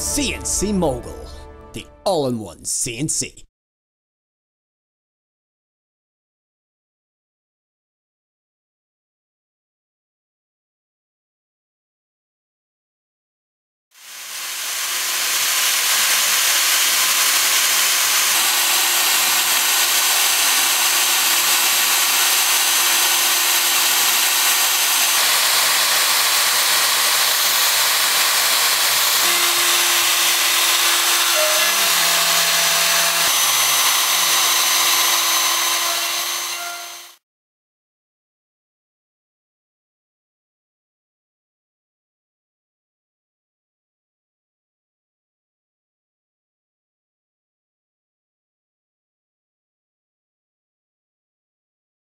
CNC Mogul, the all-in-one CNC.